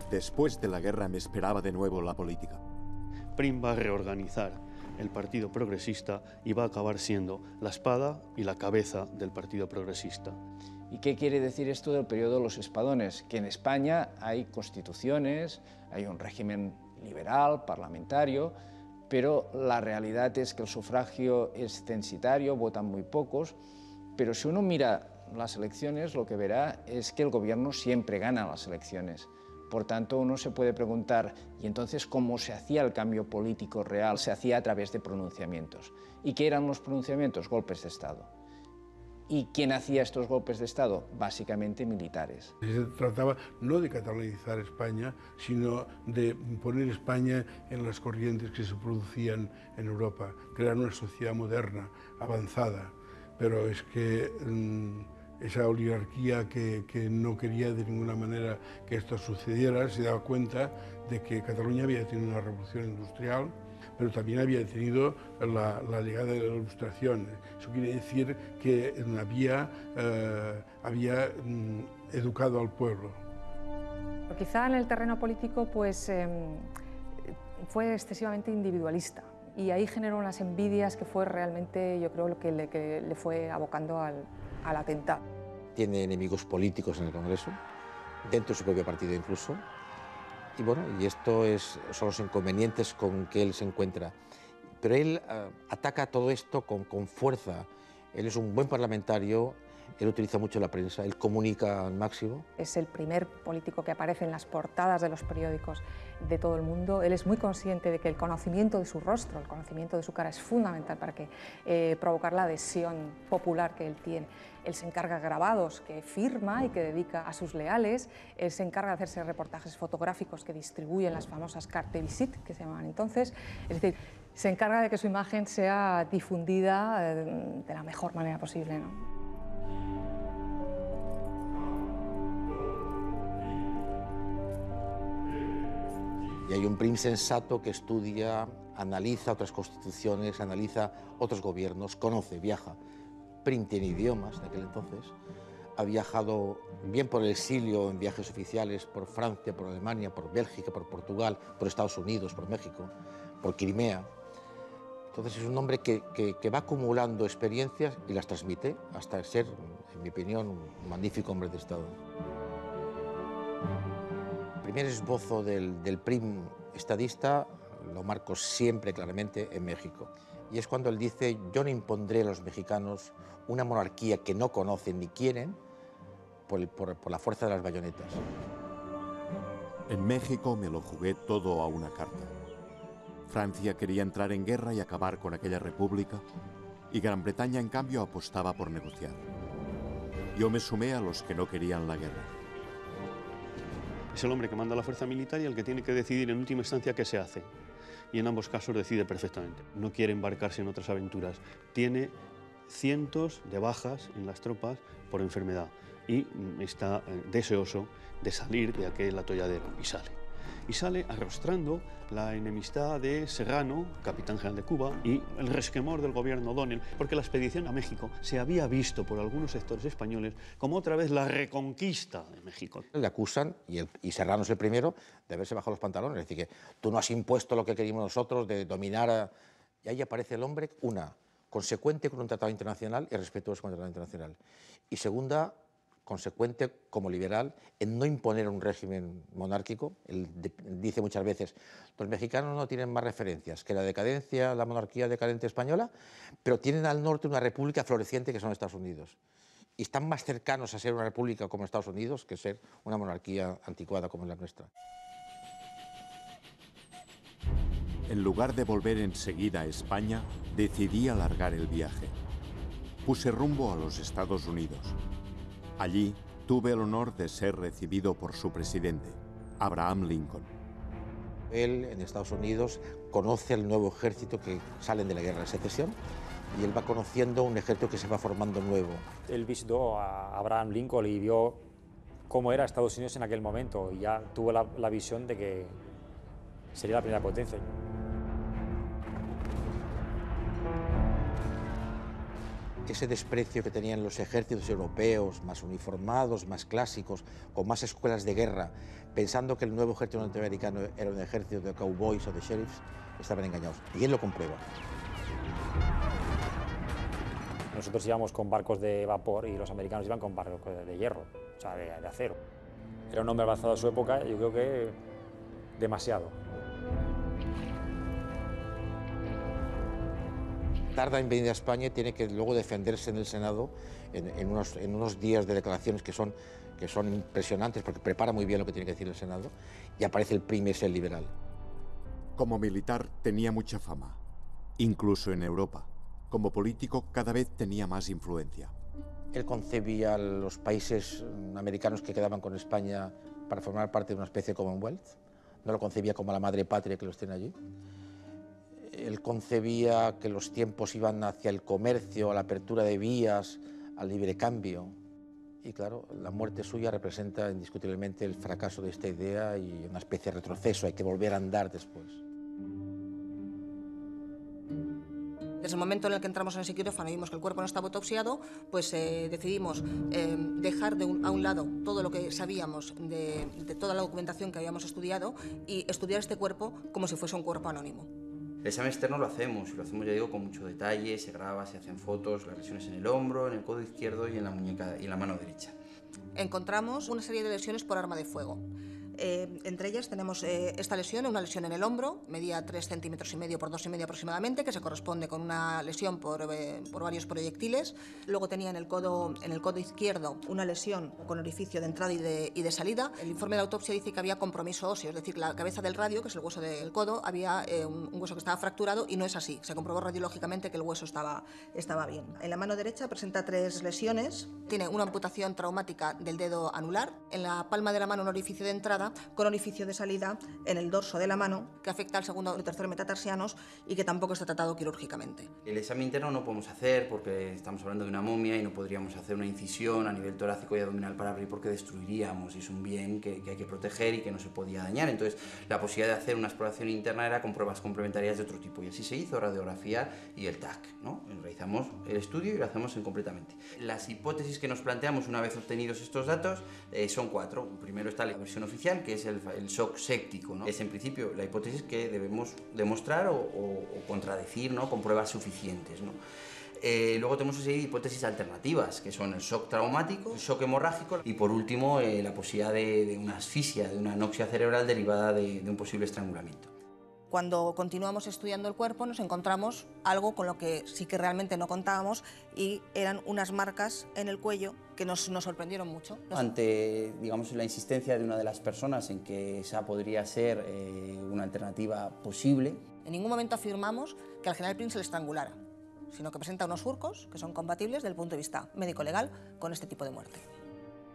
Speaker 11: Después de la guerra me esperaba de nuevo la política.
Speaker 2: Prim va a reorganizar el Partido Progresista iba a acabar siendo la espada y la cabeza del Partido Progresista.
Speaker 7: ¿Y qué quiere decir esto del periodo de los espadones? Que en España hay constituciones, hay un régimen liberal, parlamentario, pero la realidad es que el sufragio es censitario, votan muy pocos, pero si uno mira las elecciones, lo que verá es que el gobierno siempre gana las elecciones. Por tanto, uno se puede preguntar, ¿y entonces cómo se hacía el cambio político real? Se hacía a través de pronunciamientos. ¿Y qué eran los pronunciamientos? Golpes de Estado. ¿Y quién hacía estos golpes de Estado? Básicamente militares.
Speaker 6: Se trataba no de catalanizar España, sino de poner España en las corrientes que se producían en Europa, crear una sociedad moderna, avanzada. Pero es que mm, esa oligarquía que, que, no quería de ninguna manera que esto sucediera se daba cuenta de que Cataluña había tenido una revolución industrial, pero también había tenido la, la llegada de la ilustración. Eso quiere decir que había, eh, había mm, educado al pueblo.
Speaker 5: Quizá en el terreno político pues, eh, fue excesivamente individualista y ahí generó unas envidias que fue realmente, yo creo, lo que le, que le fue abocando al, al atentado.
Speaker 3: Tiene enemigos políticos en el Congreso, dentro de su propio partido incluso, y bueno, y esto es, son los inconvenientes con que él se encuentra. Pero él uh, ataca todo esto con, con, fuerza. Él es un buen parlamentario, él utiliza mucho la prensa, él comunica al máximo.
Speaker 5: Es el primer político que aparece en las portadas de los periódicos de todo el mundo. Él es muy consciente de que el conocimiento de su rostro, el conocimiento de su cara es fundamental para que, eh, provocar la adhesión popular que él tiene. Él se encarga de grabados que firma y que dedica a sus leales. Él se encarga de hacerse reportajes fotográficos que distribuyen las famosas cartes visit, que se llamaban entonces. Es decir, se encarga de que su imagen sea difundida eh, de la mejor manera posible. ¿no?
Speaker 3: Y hay un prim sensato que estudia, analiza otras constituciones, analiza otros gobiernos, conoce, viaja. Prim tiene idiomas de aquel entonces. Ha viajado bien por el exilio en viajes oficiales, por Francia, por Alemania, por Bélgica, por Portugal, por Estados Unidos, por México, por Crimea. Entonces es un hombre que, va acumulando experiencias y las transmite hasta ser, en mi opinión, un magnífico hombre de Estado. El primer esbozo del, del PRIM estadista lo marco siempre claramente en México. Y es cuando él dice, yo no impondré a los mexicanos una monarquía que no conocen ni quieren por, por la fuerza de las bayonetas.
Speaker 11: En México me lo jugué todo a una carta. Francia quería entrar en guerra y acabar con aquella república, y Gran Bretaña, en cambio, apostaba por negociar. Yo me sumé a los que no querían la guerra.
Speaker 2: Es el hombre que manda la fuerza militar y el que tiene que decidir en última instancia qué se hace. Y en ambos casos decide perfectamente. No quiere embarcarse en otras aventuras. Tiene cientos de bajas en las tropas por enfermedad y está deseoso de salir de aquel atolladero y sale y sale arrostrando la enemistad de Serrano, capitán general de Cuba, y el resquemor del gobierno O'Donnell, porque la expedición a México se había visto por algunos sectores españoles como otra vez la reconquista de México.
Speaker 3: Le acusan, y, Serrano es el primero, de haberse bajado los pantalones, es decir, que tú no has impuesto lo que queríamos nosotros, de dominar... Y ahí aparece el hombre, una, consecuente con un tratado internacional y respetuoso con el tratado internacional. Y segunda, consecuente como liberal en no imponer un régimen monárquico. Él dice muchas veces, los mexicanos no tienen más referencias que la decadencia, la monarquía decadente española, pero tienen al norte una república floreciente que son Estados Unidos. Y están más cercanos a ser una república como Estados Unidos que ser una monarquía anticuada como la nuestra.
Speaker 11: En lugar de volver enseguida a España, decidí alargar el viaje. Puse rumbo a los Estados Unidos, Allí tuve el honor de ser recibido por su presidente, Abraham Lincoln.
Speaker 3: Él en Estados Unidos conoce el nuevo ejército que salen de la guerra de secesión y él va conociendo un ejército que se va formando nuevo.
Speaker 4: Él visitó a Abraham Lincoln y vio cómo era Estados Unidos en aquel momento y ya tuvo la, la visión de que sería la primera potencia.
Speaker 3: Ese desprecio que tenían los ejércitos europeos, más uniformados, más clásicos, con más escuelas de guerra, pensando que el nuevo ejército norteamericano era un ejército de cowboys o de sheriffs, estaban engañados. Y él lo comprueba.
Speaker 4: Nosotros íbamos con barcos de vapor y los americanos iban con barcos de hierro, o sea, de, de acero. Era un hombre avanzado a su época, yo creo que demasiado.
Speaker 3: Tarda en venir a España y tiene que luego defenderse en el Senado en, en, unos, en unos, días de declaraciones que son, que son impresionantes porque prepara muy bien lo que tiene que decir el Senado y aparece el primer el liberal.
Speaker 11: Como militar tenía mucha fama, incluso en Europa. Como político cada vez tenía más influencia.
Speaker 3: Él concebía los países americanos que quedaban con España para formar parte de una especie de Commonwealth. No lo concebía como la madre patria que los tiene allí él concebía que los tiempos iban hacia el comercio, a la apertura de vías, al libre cambio. Y claro, la muerte suya representa indiscutiblemente el fracaso de esta idea y una especie de retroceso, hay que volver a andar después.
Speaker 14: Desde el momento en el que entramos en el quirófano y vimos que el cuerpo no estaba autopsiado, pues eh, decidimos eh, dejar a un lado todo lo que sabíamos de, de toda la documentación que habíamos estudiado y estudiar este cuerpo como si fuese un cuerpo anónimo.
Speaker 9: El examen externo lo hacemos, y lo hacemos ya digo con mucho detalle, se graba, se hacen fotos, las lesiones en el hombro, en el codo izquierdo y en la muñeca y en la mano derecha.
Speaker 14: Encontramos una serie de lesiones por arma de fuego. Eh, entre ellas tenemos eh, esta lesión, una lesión en el hombro, medía 3 centímetros y medio por 2 y medio aproximadamente, que se corresponde con una lesión por, eh, por, varios proyectiles. Luego tenía en el, codo, en el codo izquierdo una lesión con orificio de entrada y de, y de salida. El informe de autopsia dice que había compromiso óseo, es decir, la cabeza del radio, que es el hueso del codo, había un, un, hueso que estaba fracturado y no es así. Se comprobó radiológicamente que el hueso estaba, estaba bien. En la mano derecha presenta tres lesiones. Tiene una amputación traumática del dedo anular. En la palma de la mano un orificio de entrada con orificio de salida en el dorso de la mano que afecta al segundo y tercer metatarsianos y que tampoco está tratado quirúrgicamente.
Speaker 9: El examen interno no podemos hacer porque estamos hablando de una momia y no podríamos hacer una incisión a nivel torácico y abdominal para abrir porque destruiríamos y es un bien que, que hay que proteger y que no se podía dañar. Entonces la posibilidad de hacer una exploración interna era con pruebas complementarias de otro tipo y así se hizo radiografía y el TAC. ¿no? Realizamos el estudio y lo hacemos en completamente. Las hipótesis que nos planteamos una vez obtenidos estos datos eh, son cuatro. Primero está la versión oficial que es el, shock séptico. Es en principio la hipótesis que debemos demostrar o, contradecir ¿no? con pruebas suficientes. Eh, luego tenemos una serie de hipótesis alternativas, que son el shock traumático, el shock hemorrágico y por último eh, la posibilidad de, de, una asfixia, de una anoxia cerebral derivada de, de un posible estrangulamiento.
Speaker 14: Cuando continuamos estudiando el cuerpo nos encontramos algo con lo que sí que realmente no contábamos y eran unas marcas en el cuello que nos, nos sorprendieron mucho.
Speaker 9: Ante digamos, la insistencia de una de las personas en que esa podría ser eh, una alternativa posible.
Speaker 14: En ningún momento afirmamos que al general Prince le estrangulara, sino que presenta unos surcos que son compatibles desde el punto de vista médico-legal con este tipo de muerte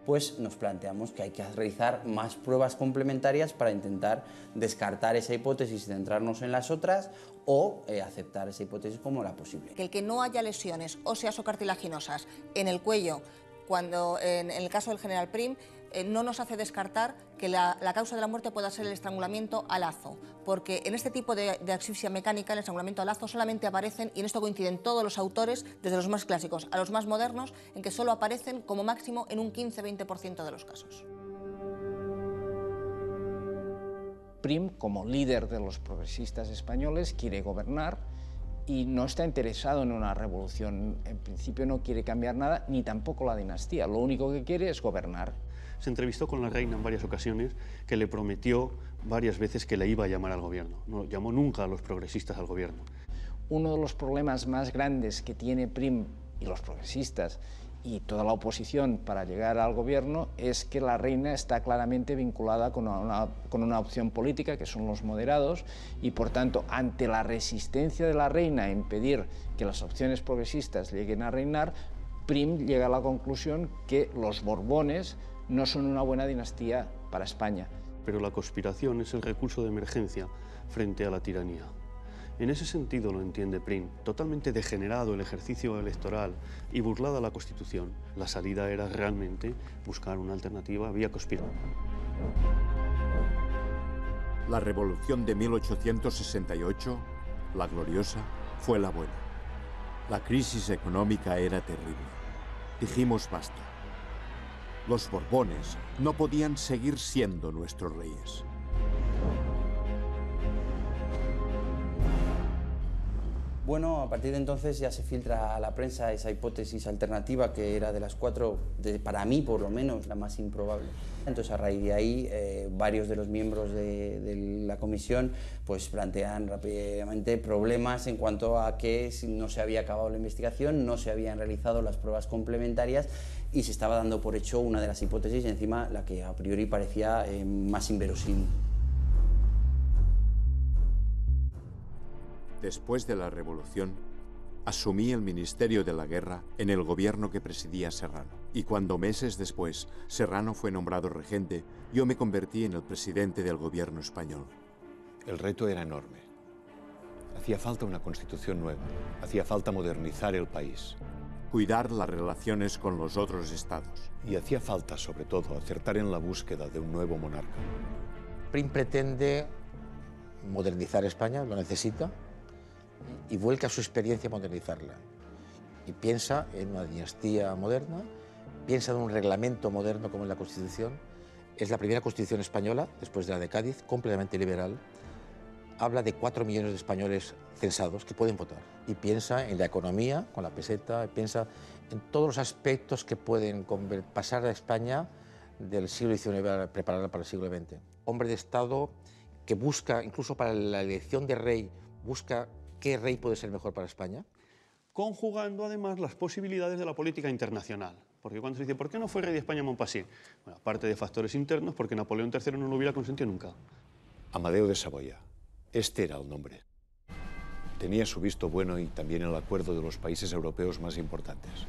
Speaker 9: pues nos planteamos que hay que realizar más pruebas complementarias para intentar descartar esa hipótesis y centrarnos en las otras o eh, aceptar esa hipótesis como la posible.
Speaker 14: Que el que no haya lesiones óseas o cartilaginosas en el cuello, cuando en, en el caso del general Prim, eh, no nos hace descartar que la, causa de la muerte pueda ser el estrangulamiento a lazo, porque en este tipo de, de, asfixia mecánica, el estrangulamiento a lazo, solamente aparecen, y en esto coinciden todos los autores, desde los más clásicos a los más modernos, en que solo aparecen como máximo en un 15-20% de los casos.
Speaker 7: Prim, como líder de los progresistas españoles, quiere gobernar y no está interesado en una revolución. En principio no quiere cambiar nada, ni tampoco la dinastía. Lo único que quiere es gobernar.
Speaker 2: Se entrevistó con la reina en varias ocasiones, que le prometió varias veces que le iba a llamar al gobierno. No llamó nunca a los progresistas al gobierno.
Speaker 7: Uno de los problemas más grandes que tiene Prim y los progresistas y toda la oposición para llegar al gobierno es que la reina está claramente vinculada con una, con una, opción política, que son los moderados, y por tanto, ante la resistencia de la reina a impedir que las opciones progresistas lleguen a reinar, Prim llega a la conclusión que los Borbones no son una buena dinastía para España.
Speaker 2: Pero la conspiración es el recurso de emergencia frente a la tiranía. En ese sentido lo entiende Prim. Totalmente degenerado el ejercicio electoral y burlada la Constitución, la salida era realmente buscar una alternativa vía conspiración.
Speaker 11: La revolución de 1868, la gloriosa, fue la buena. La crisis económica era terrible. Dijimos basta. Los Borbones no podían seguir siendo nuestros reyes.
Speaker 9: Bueno, a partir de entonces ya se filtra a la prensa esa hipótesis alternativa que era de las cuatro, de, para mí por lo menos, la más improbable. Entonces a raíz de ahí eh, varios de los miembros de, la comisión pues plantean rápidamente problemas en cuanto a que no se había acabado la investigación, no se habían realizado las pruebas complementarias y se estaba dando por hecho una de las hipótesis y encima la que a priori parecía eh, más inverosímil.
Speaker 11: Después de la revolución, asumí el Ministerio de la Guerra en el gobierno que presidía Serrano. Y cuando meses después Serrano fue nombrado regente, yo me convertí en el presidente del gobierno español.
Speaker 10: El reto era enorme. Hacía falta una constitución nueva, hacía falta modernizar el país.
Speaker 11: Cuidar las relaciones con los otros estados.
Speaker 10: Y hacía falta, sobre todo, acertar en la búsqueda de un nuevo monarca.
Speaker 3: PRIM pretende modernizar España, lo necesita, y vuelca su experiencia a modernizarla. Y piensa en una dinastía moderna, piensa en un reglamento moderno como es la Constitución. Es la primera Constitución española, después de la de Cádiz, completamente liberal. Habla de cuatro millones de españoles censados que pueden votar. Y piensa en la economía, con la peseta, piensa en todos los aspectos que pueden pasar a España del siglo XIX a prepararla para el siglo XX. Hombre de Estado que busca, incluso para la elección de rey, busca qué rey puede ser mejor para España?
Speaker 2: Conjugando además las posibilidades de la política internacional. Porque cuando se dice, ¿por qué no fue rey de España Montpassy? Bueno, aparte de factores internos, porque Napoleón III no lo hubiera consentido nunca.
Speaker 10: Amadeo de Saboya. Este era el nombre. Tenía su visto bueno y también el acuerdo de los países europeos más importantes.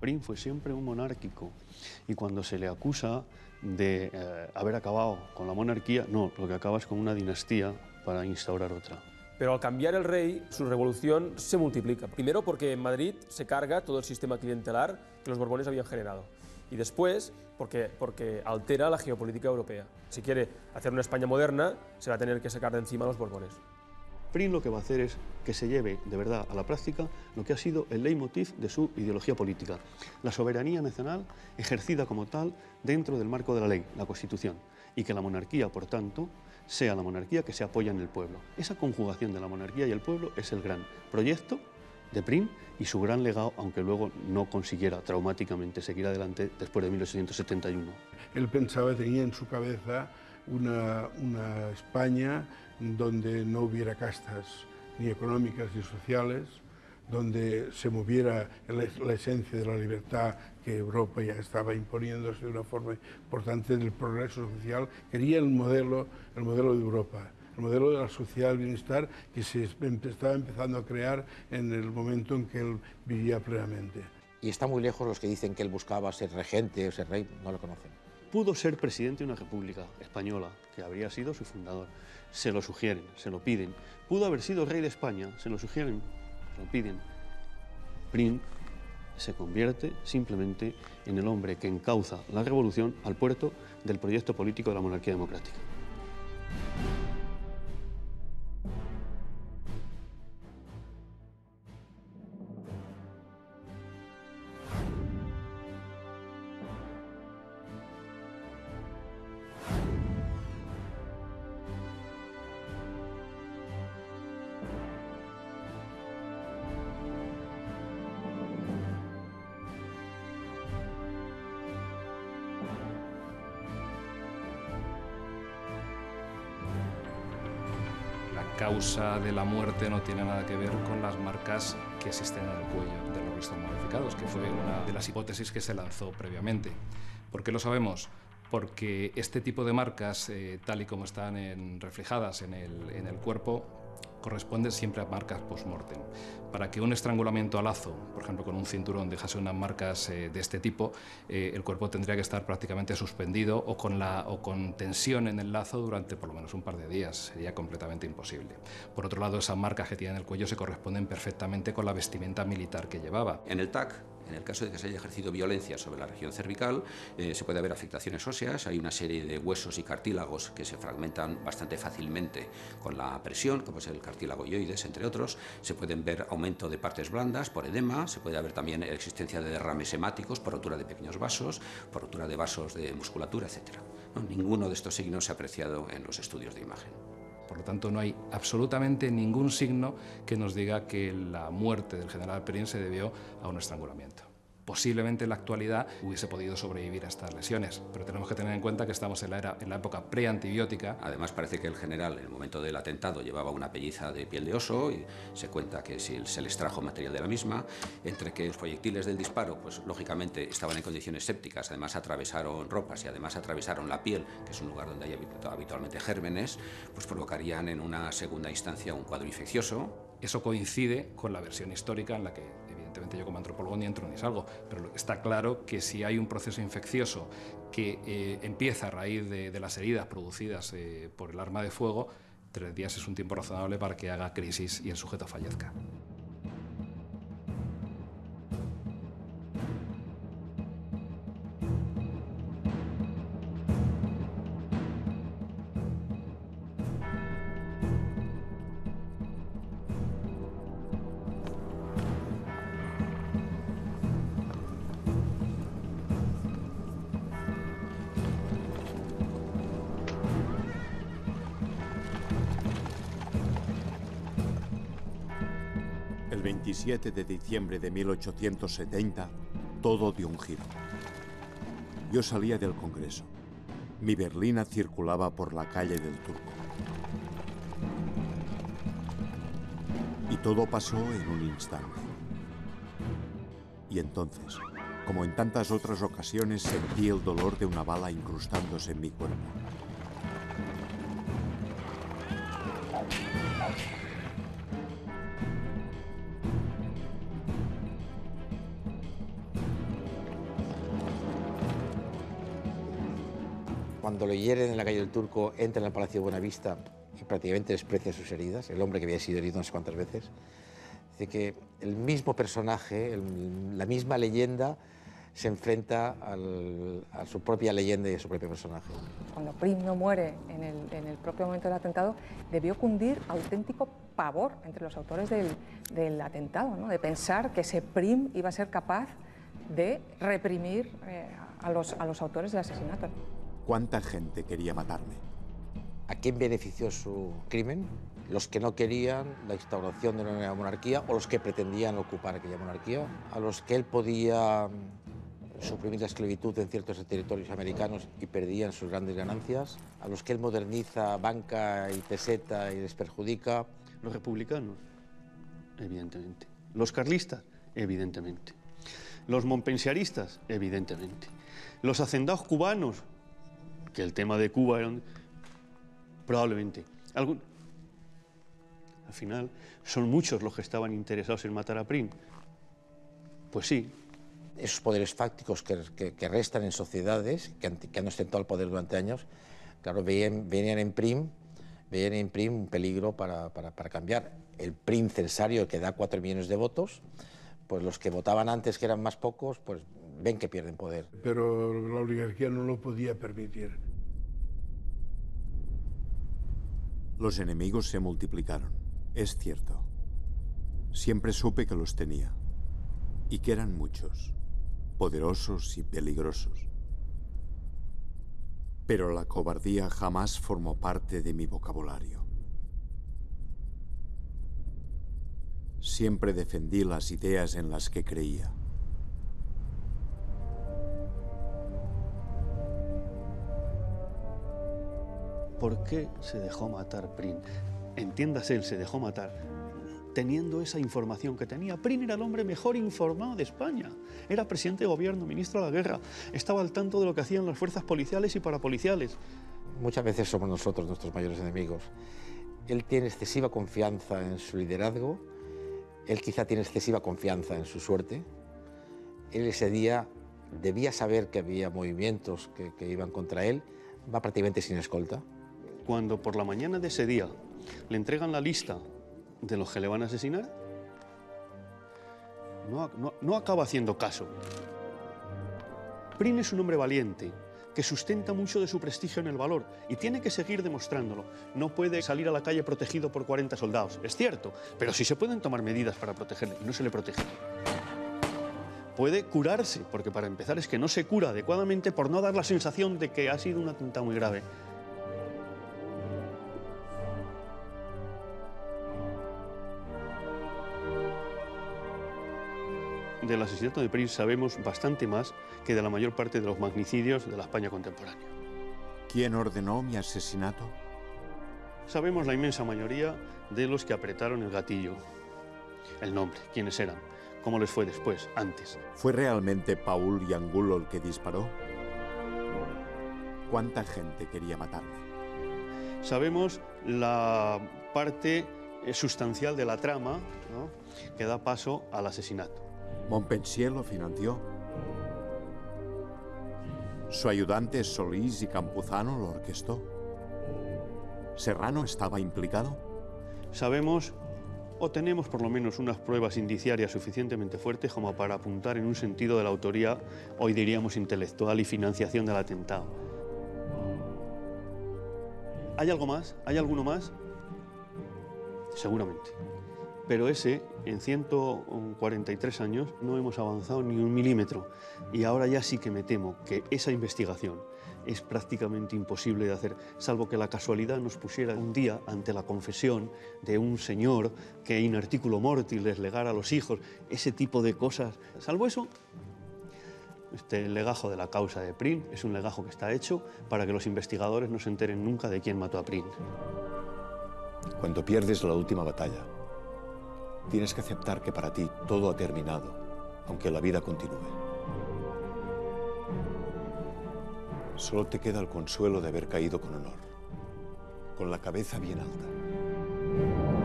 Speaker 2: Prim fue siempre un monárquico y cuando se le acusa de eh, haber acabado con la monarquía, no, lo que acaba es con una dinastía para instaurar otra.
Speaker 12: Pero al cambiar el rey, su revolución se multiplica. Primero porque en Madrid se carga todo el sistema clientelar que los Borbones habían generado. Y después porque, porque altera la geopolítica europea. Si quiere hacer una España moderna, se va a tener que sacar de encima a los Borbones.
Speaker 2: PRIM lo que va a hacer es que se lleve de verdad a la práctica lo que ha sido el leitmotiv de su ideología política, la soberanía nacional ejercida como tal dentro del marco de la ley, la Constitución, y que la monarquía, por tanto, sea la monarquía que se apoya en el pueblo. Esa conjugación de la monarquía y el pueblo es el gran proyecto de Prim y su gran legado, aunque luego no consiguiera traumáticamente seguir adelante después de 1871.
Speaker 6: Él pensaba, tenía en su cabeza una, una España donde no hubiera castas ni económicas ni sociales, donde se moviera la esencia de la libertad que Europa ya estaba imponiéndose de una forma importante del progreso social, quería el modelo, el modelo de Europa, el modelo de la sociedad del bienestar que se estaba empezando a crear en el momento en que él vivía plenamente.
Speaker 3: Y está muy lejos los que dicen que él buscaba ser regente o ser rey, no lo conocen.
Speaker 2: Pudo ser presidente de una república española, que habría sido su fundador. Se lo sugieren, se lo piden. Pudo haber sido rey de España, se lo sugieren, lo piden. Prim se convierte simplemente en el hombre que encauza la revolución al puerto del proyecto político de la monarquía democrática.
Speaker 15: De la muerte no tiene nada que ver con las marcas que existen en el cuello de los restos modificados, que fue una de las hipótesis que se lanzó previamente. ¿Por qué lo sabemos? Porque este tipo de marcas, eh, tal y como están reflejadas en el, en el cuerpo, corresponde siempre a marcas post-mortem. Para que un estrangulamiento a lazo, por ejemplo con un cinturón, dejase unas marcas eh, de este tipo, eh, el cuerpo tendría que estar prácticamente suspendido o con, la, o con tensión en el lazo durante por lo menos un par de días. Sería completamente imposible. Por otro lado, esas marcas que tiene en el cuello se corresponden perfectamente con la vestimenta militar que llevaba.
Speaker 16: En el TAC En el caso de que se haya ejercido violencia sobre la región cervical, eh, se puede haber afectaciones óseas, hay una serie de huesos y cartílagos que se fragmentan bastante fácilmente con la presión, como es el cartílago ioides, entre otros. Se pueden ver aumento de partes blandas por edema, se puede haber también existencia de derrames hemáticos por rotura de pequeños vasos, por rotura de vasos de musculatura, etc. Ninguno de estos signos se ha apreciado en los estudios de imagen.
Speaker 15: Por lo tanto, no hay absolutamente ningún signo que nos diga que la muerte del general Perín se debió a un estrangulamiento posiblemente en la actualidad hubiese podido sobrevivir a estas lesiones. Pero tenemos que tener en cuenta que estamos en la, era, en la época preantibiótica.
Speaker 16: Además parece que el general en el momento del atentado llevaba una pelliza de piel de oso y se cuenta que si se le extrajo material de la misma, entre que los proyectiles del disparo, pues lógicamente estaban en condiciones sépticas, además atravesaron ropas y además atravesaron la piel, que es un lugar donde hay habitualmente gérmenes, pues provocarían en una segunda instancia un cuadro infeccioso.
Speaker 15: Eso coincide con la versión histórica en la que yo como antropólogo ni entro ni salgo, pero está claro que si hay un proceso infeccioso que eh, empieza a raíz de, las heridas producidas eh, por el arma de fuego, tres días es un tiempo razonable para que haga crisis y el sujeto fallezca.
Speaker 11: El 27 de diciembre de 1870, todo dio un giro. Yo salía del Congreso. Mi berlina circulaba por la calle del Turco. Y todo pasó en un instante. Y entonces, como en tantas otras ocasiones, sentí el dolor de una bala incrustándose en mi cuerpo.
Speaker 3: Cuando lo hieren en la calle del Turco, entra en el Palacio de Buenavista y prácticamente desprecia sus heridas, el hombre que había sido herido no sé cuántas veces. Dice que el mismo personaje, el- la misma leyenda, se enfrenta al- a su propia leyenda y a su propio personaje.
Speaker 5: Cuando Prim no muere en el, en el propio momento del atentado, debió cundir auténtico pavor entre los autores del, del atentado, ¿no? de pensar que ese Prim iba a ser capaz de reprimir eh, a, los, a los autores del asesinato.
Speaker 11: ¿Cuánta gente quería matarme?
Speaker 3: ¿A quién benefició su crimen? Los que no querían la instauración de una nueva monarquía o los que pretendían ocupar aquella monarquía, a los que él podía mm, suprimir la esclavitud en ciertos territorios americanos y perdían sus grandes ganancias, a los que él moderniza banca y peseta y les perjudica.
Speaker 2: Los republicanos, evidentemente. Los carlistas, evidentemente. Los monpensiaristas, evidentemente. Los hacendados cubanos, que el tema de Cuba era un- probablemente. Algún- Al final, son muchos los que estaban interesados en matar a Prim. Pues sí,
Speaker 3: Esos poderes fácticos que, que- restan en sociedades, que han, que han ostentado el poder durante años, claro, veían en Prim veían en Prim un peligro para, para- cambiar. El Prim censario que da cuatro millones de votos, pues los que votaban antes, que eran más pocos, pues ven que pierden poder.
Speaker 6: Pero la oligarquía no lo podía permitir.
Speaker 11: Los enemigos se multiplicaron, es cierto. Siempre supe que los tenía. Y que eran muchos, poderosos y peligrosos. Pero la cobardía jamás formó parte de mi vocabulario. Siempre defendí las ideas en las que creía.
Speaker 2: ¿Por qué se dejó matar Prim? Entiéndase, él se dejó matar teniendo esa información que tenía. Prim era el hombre mejor informado de España. Era presidente de gobierno, ministro de la guerra. Estaba al tanto de lo que hacían las fuerzas policiales y parapoliciales.
Speaker 3: Muchas veces somos nosotros nuestros mayores enemigos. Él tiene excesiva confianza en su liderazgo, él quizá tiene excesiva confianza en su suerte. Él ese día debía saber que había movimientos que, que iban contra él, va prácticamente sin escolta.
Speaker 2: Cuando por la mañana de ese día le entregan la lista de los que le van a asesinar, no, acaba haciendo caso. Prin es un hombre valiente, que sustenta mucho de su prestigio en el valor y tiene que seguir demostrándolo. No puede salir a la calle protegido por 40 soldados, es cierto, pero sí se pueden tomar medidas para protegerle y no se le protege. Puede curarse, porque para empezar es que no se cura adecuadamente por no dar la sensación de que ha sido un atentado muy grave. Del asesinato de Prince sabemos bastante más que de la mayor parte de los magnicidios de la España contemporánea.
Speaker 11: ¿Quién ordenó mi asesinato?
Speaker 2: Sabemos la inmensa mayoría de los que apretaron el gatillo. El nombre, quiénes eran, cómo les fue después, antes.
Speaker 11: ¿Fue realmente Paul Yangulo el que disparó? ¿Cuánta gente quería matarme?
Speaker 2: Sabemos la parte sustancial de la trama ¿no? que da paso al asesinato.
Speaker 11: Montpensier lo financió. Su ayudante Solís y Campuzano lo orquestó. ¿Serrano estaba implicado?
Speaker 2: Sabemos o tenemos por lo menos unas pruebas indiciarias suficientemente fuertes como para apuntar en un sentido de la autoría, hoy diríamos intelectual y financiación del atentado. ¿Hay algo más? ¿Hay alguno más? Seguramente. Pero ese, en 143 años, no hemos avanzado ni un milímetro. Y ahora ya sí que me temo que esa investigación es prácticamente imposible de hacer, salvo que la casualidad nos pusiera un día ante la confesión de un señor que in articulo mortis les legara a los hijos, ese tipo de cosas. Salvo eso, este legajo de la causa de Prim es un legajo que está hecho para que los investigadores no se enteren nunca de quién mató a Prim.
Speaker 10: Cuando pierdes la última batalla, Tienes que aceptar que para ti todo ha terminado, aunque la vida continúe. Solo te queda el consuelo de haber caído con honor, con la cabeza bien alta.